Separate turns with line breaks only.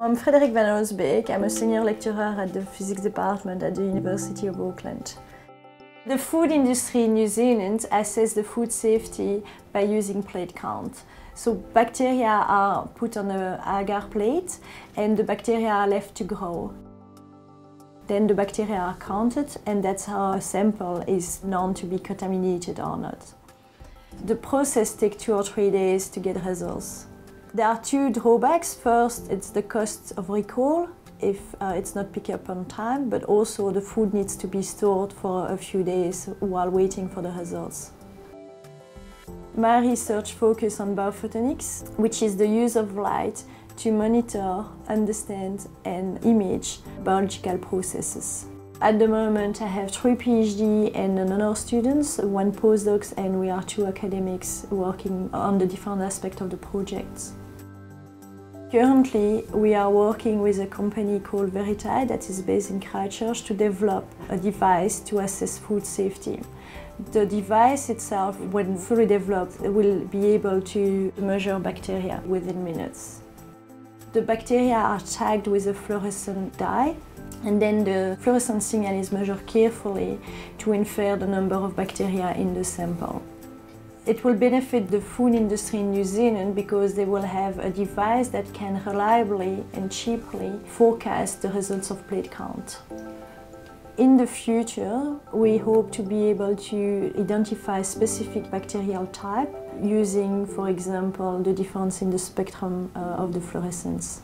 I'm Frederique Vanholsbeck. I'm a senior lecturer at the physics department at the University of Auckland. The food industry in New Zealand assesses the food safety by using plate count. So bacteria are put on a agar plate and the bacteria are left to grow. Then the bacteria are counted and that's how a sample is known to be contaminated or not. The process takes two or three days to get results. There are two drawbacks. First, it's the cost of recall if uh, it's not picked up on time, but also the food needs to be stored for a few days while waiting for the results. My research focuses on biophotonics, which is the use of light to monitor, understand and image biological processes. At the moment I have three PhD and an honor students, one postdocs and we are two academics working on the different aspects of the projects. Currently, we are working with a company called Veritide that is based in Christchurch to develop a device to assess food safety. The device itself, when fully developed, will be able to measure bacteria within minutes. The bacteria are tagged with a fluorescent dye and then the fluorescent signal is measured carefully to infer the number of bacteria in the sample. It will benefit the food industry in New Zealand because they will have a device that can reliably and cheaply forecast the results of plate count. In the future, we hope to be able to identify specific bacterial type using, for example, the difference in the spectrum uh, of the fluorescence.